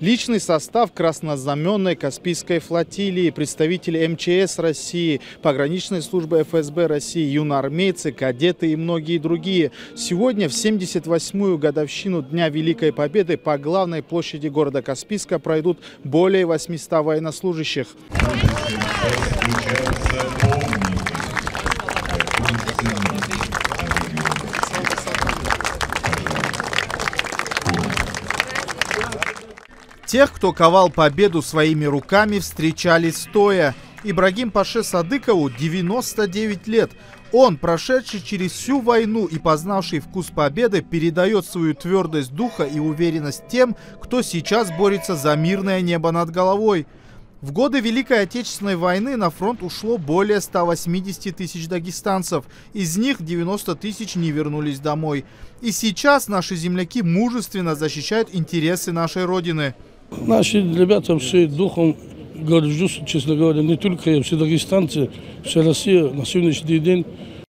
Личный состав краснознаменной Каспийской флотилии, представители МЧС России, пограничной службы ФСБ России, юноармейцы, кадеты и многие другие. Сегодня в 78-ю годовщину Дня Великой Победы по главной площади города Каспийска пройдут более 800 военнослужащих. Тех, кто ковал победу своими руками, встречали стоя. Ибрагим Паше Садыкову 99 лет. Он, прошедший через всю войну и познавший вкус победы, передает свою твердость духа и уверенность тем, кто сейчас борется за мирное небо над головой. В годы Великой Отечественной войны на фронт ушло более 180 тысяч дагестанцев. Из них 90 тысяч не вернулись домой. И сейчас наши земляки мужественно защищают интересы нашей Родины. Наши ребята все духом горжусь, честно говоря, не только я, все дагестанцы, вся Россия на сегодняшний день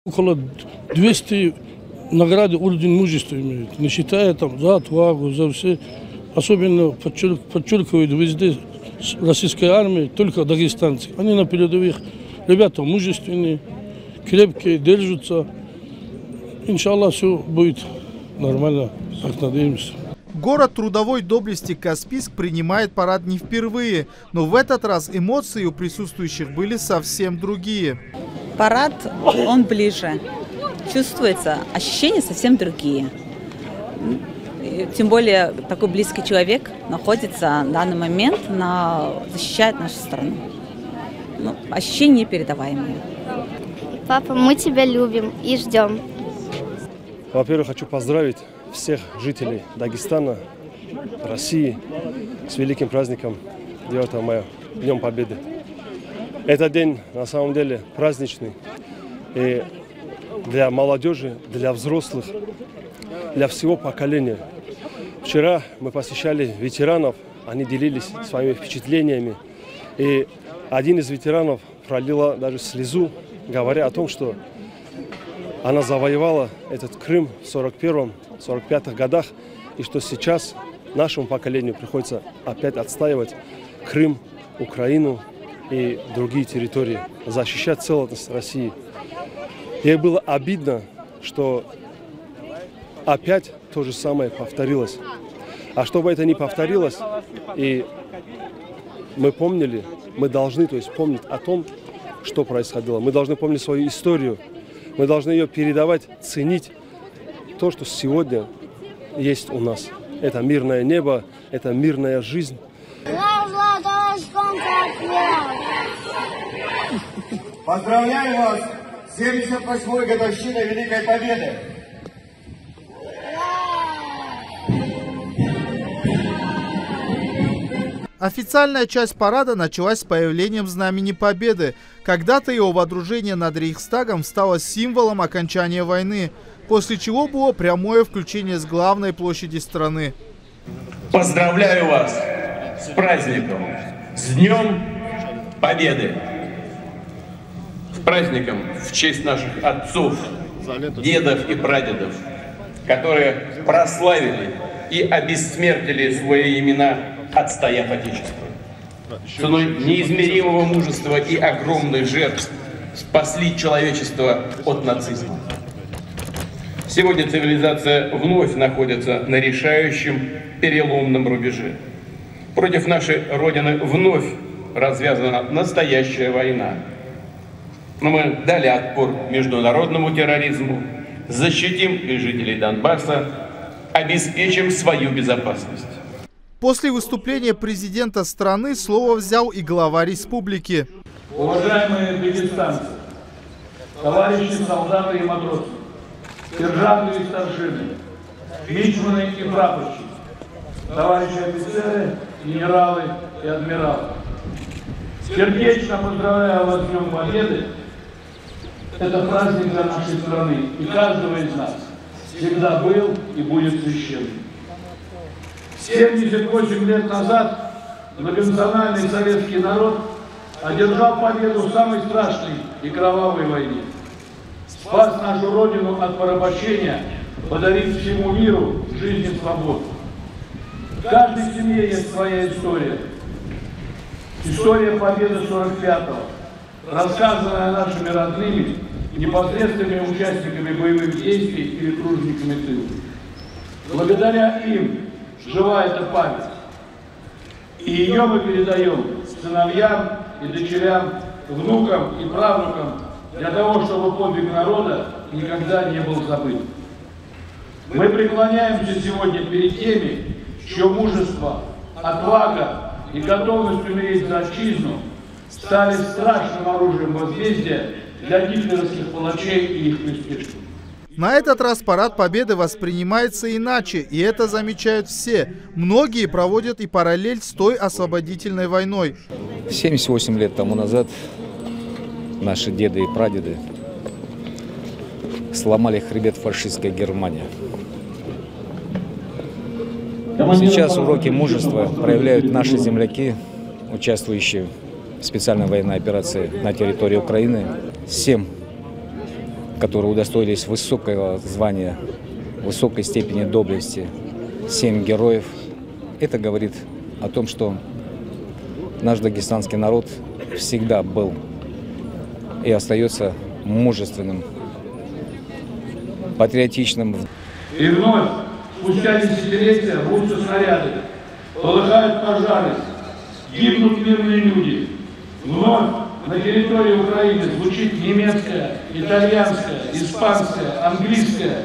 около 200 награды орден мужества имеют, не считая там за отвагу, за все. Особенно подчерк, подчеркивают везде российской армии только дагестанцы. Они на передовых. Ребята мужественные, крепкие, держатся. Иншаллах, все будет нормально, так надеемся. Город трудовой доблести Каспийск принимает парад не впервые, но в этот раз эмоции у присутствующих были совсем другие. Парад, он ближе. Чувствуется, ощущения совсем другие. Тем более такой близкий человек находится в данный момент, на, защищает нашу страну. Ну, ощущения непередаваемые. Папа, мы тебя любим и ждем. Во-первых, хочу поздравить всех жителей Дагестана, России с великим праздником 9 мая, Днем Победы. Этот день на самом деле праздничный и для молодежи, для взрослых, для всего поколения. Вчера мы посещали ветеранов, они делились своими впечатлениями. И один из ветеранов пролила даже слезу, говоря о том, что она завоевала этот Крым в 41-45 годах, и что сейчас нашему поколению приходится опять отстаивать Крым, Украину и другие территории, защищать целостность России. Ей было обидно, что опять то же самое повторилось. А чтобы это не повторилось, и мы помнили, мы должны то есть, помнить о том, что происходило. Мы должны помнить свою историю, мы должны ее передавать, ценить то, что сегодня есть у нас. Это мирное небо, это мирная жизнь. Поздравляю вас с 78-й годовщиной Великой Победы! Официальная часть парада началась с появлением Знамени Победы. Когда-то его водружение над Рейхстагом стало символом окончания войны, после чего было прямое включение с главной площади страны. Поздравляю вас с праздником, с Днем Победы! С праздником в честь наших отцов, дедов и прадедов, которые прославили и обессмертили свои имена отстояв Отечество. Ценой неизмеримого мужества и огромных жертв спасли человечество от нацизма. Сегодня цивилизация вновь находится на решающем переломном рубеже. Против нашей Родины вновь развязана настоящая война. Но мы дали отпор международному терроризму, защитим и жителей Донбасса, обеспечим свою безопасность. После выступления президента страны слово взял и глава республики. Уважаемые дагестанцы, товарищи солдаты и матросы, сержанты и старшины, мичманы и прапорщики, товарищи офицеры, генералы и адмиралы. Сердечно поздравляю вас с Днем Победы. Это праздник для нашей страны и каждого из нас всегда был и будет священным. 78 лет назад многонациональный советский народ одержал победу в самой страшной и кровавой войне. Спас нашу Родину от порабощения, подарив всему миру жизнь и свободу. В каждой семье есть своя история. История победы 45-го, рассказанная нашими родными, непосредственными участниками боевых действий или тружениками тыла. Благодаря им жива эта память. И ее мы передаем сыновьям и дочерям, внукам и правнукам для того, чтобы подвиг народа никогда не был забыт. Мы преклоняемся сегодня перед теми, чье мужество, отвага и готовность умереть за отчизну стали страшным оружием возмездия для гитлеровских палачей и их приспешников. На этот раз парад Победы воспринимается иначе, и это замечают все. Многие проводят и параллель с той освободительной войной. 78 лет тому назад наши деды и прадеды сломали хребет фашистской Германии. Сейчас уроки мужества проявляют наши земляки, участвующие в специальной военной операции на территории Украины. Семь, которые удостоились высокого звания, высокой степени доблести, семь героев. Это говорит о том, что наш дагестанский народ всегда был и остается мужественным, патриотичным. И вновь, спустя десятилетия, рвутся снаряды, полыхают пожары, гибнут мирные люди. Вновь на территории Украины звучит немецкая, итальянская, испанская, английская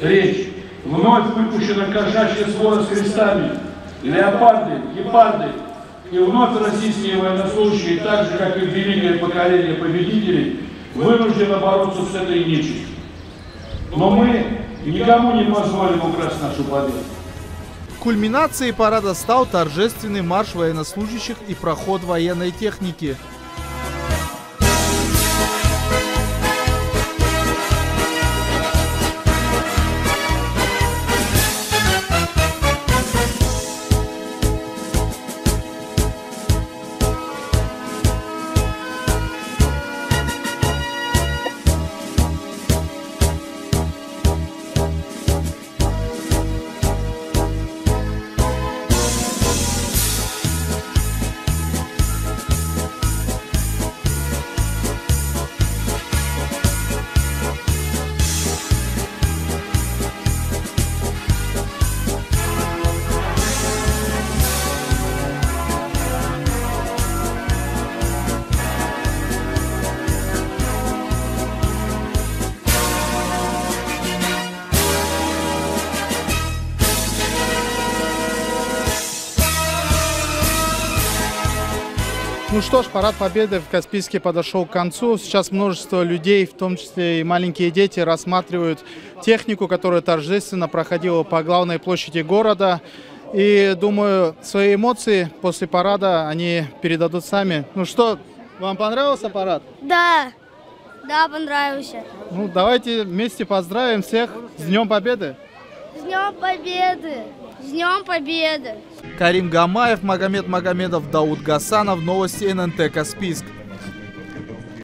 речь. Вновь выпущена кошачья свора с крестами, леопарды, гепарды. И вновь российские военнослужащие, так же, как и великое поколение победителей, вынуждены бороться с этой нечистью. Но мы никому не позволим украсть нашу победу. Кульминацией парада стал торжественный марш военнослужащих и проход военной техники. Ну что ж, парад Победы в Каспийске подошел к концу. Сейчас множество людей, в том числе и маленькие дети, рассматривают технику, которая торжественно проходила по главной площади города. И думаю, свои эмоции после парада они передадут сами. Ну что, вам понравился парад? Да, да, понравился. Ну давайте вместе поздравим всех с Днем Победы. С Днем Победы! С Днем Победы! Карим Гамаев, Магомед Магомедов, Дауд Гасанов. Новости ННТ Каспийск.